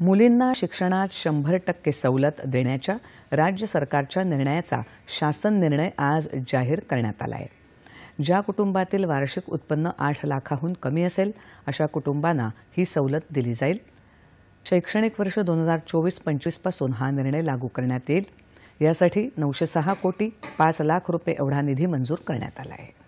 मुलींना शिक्षणात शंभर टक्के सवलत देण्याच्या राज्य सरकारच्या निर्णयाचा शासन निर्णय आज जाहीर करण्यात आला आहे ज्या कुटुंबातील वार्षिक उत्पन्न आठ लाखाहून कमी असेल अशा कुटुंबांना ही सवलत दिली जाईल. शैक्षणिक वर्ष दोन हजार चोवीस पंचवीसपासून हा निर्णय लागू करण्यात येईल. यासाठी नऊशे सहा कोटी पाच लाख रुपये एवढा निधी मंजूर करण्यात आला आहे.